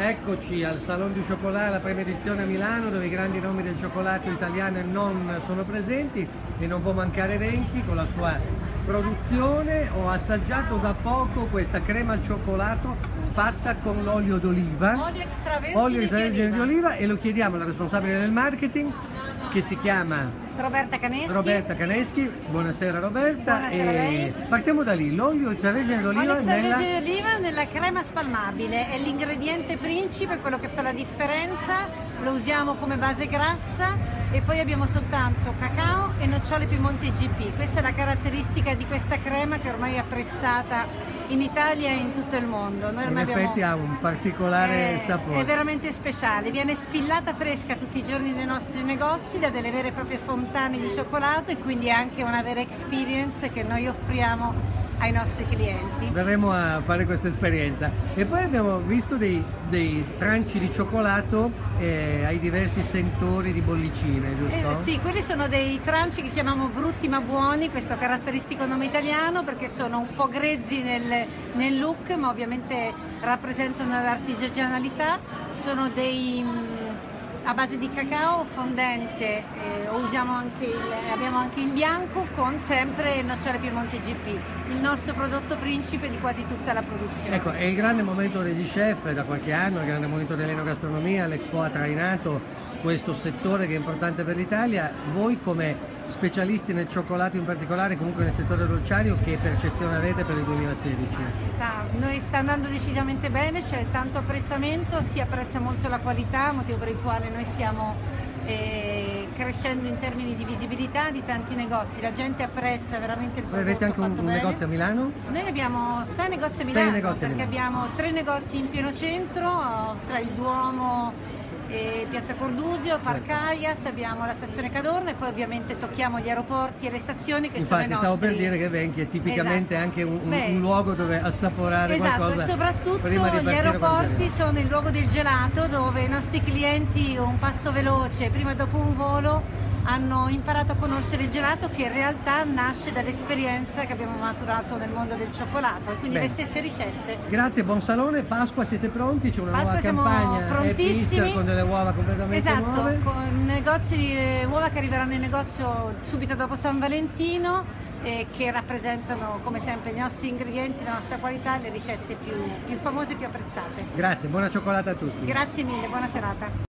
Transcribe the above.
Eccoci al Salon du Chocolat, la prima edizione a Milano, dove i grandi nomi del cioccolato italiano e non sono presenti e non può mancare Venchi con la sua produzione. Ho assaggiato da poco questa crema al cioccolato fatta con l'olio d'oliva, Olio extravergine, olio extravergine di oliva e lo chiediamo alla responsabile del marketing che si chiama Roberta Caneschi. Roberta Caneschi. Buonasera Roberta. Buonasera lei. partiamo da lì, l'olio extravergine d'oliva Olio nella... extravergine di oliva nella crema spalmabile, è l'ingrediente principe, quello che fa la differenza, lo usiamo come base grassa e poi abbiamo soltanto cacao e nocciole Piemonte GP. Questa è la caratteristica di questa crema che ormai è apprezzata in Italia e in tutto il mondo. Noi In abbiamo- effetti ha un particolare è, sapore. è veramente speciale, viene spillata fresca tutti i giorni nei nostri negozi da delle vere e proprie fontane di cioccolato e quindi è anche una vera experience che noi offriamo ai nostri clienti. Verremo a fare questa esperienza. E poi abbiamo visto dei, dei tranci di cioccolato eh, ai diversi sentori di bollicine, giusto? Eh, sì, quelli sono dei tranci che chiamiamo brutti ma buoni, questo caratteristico nome italiano perché sono un po' grezzi nel, nel look ma ovviamente rappresentano l'artigianalità, sono dei a base di cacao fondente, eh, usiamo anche il- abbiamo anche in bianco con sempre nocciole Piemonte GP, il nostro prodotto principe di quasi tutta la produzione. Ecco, è il grande momento degli chef da qualche anno, il grande momento dell'enogastronomia, l'Expo ha trainato questo settore che è importante per l'Italia. Voi come specialisti nel cioccolato in particolare, comunque nel settore dolciario, che percezione avete per il 2016? Sta, noi sta andando decisamente bene, c'è tanto apprezzamento, si apprezza molto la qualità, motivo per il quale noi stiamo eh, crescendo in termini di visibilità di tanti negozi, la gente apprezza veramente il Voi prodotto avete anche un, un negozio a Milano? Noi abbiamo sei negozi a Milano negozi a perché Milano. abbiamo tre negozi in pieno centro, tra il Duomo Piazza Cordusio, Certo. Hyatt, abbiamo la stazione Cadorna e poi ovviamente tocchiamo gli aeroporti e le stazioni che sono Infatti stavo nostri. per dire che Venchi è tipicamente Esatto. anche un, Beh, un luogo dove assaporare Esatto, qualcosa e soprattutto gli aeroporti sono il luogo del gelato dove i nostri clienti un pasto veloce prima e dopo un volo hanno imparato a conoscere il gelato che in realtà nasce dall'esperienza che abbiamo maturato nel mondo del cioccolato e quindi Bene. le stesse ricette. Grazie, buon salone. Pasqua siete pronti? C'è una Pasqua nuova siamo campagna Happy prontissimi. Con delle uova completamente Esatto, nuove. con negozi di eh, uova che arriveranno in negozio subito dopo San Valentino e che rappresentano come sempre i nostri ingredienti, la nostra qualità e le ricette più, più famose e più apprezzate. Grazie, buona cioccolata a tutti. Grazie mille, buona serata.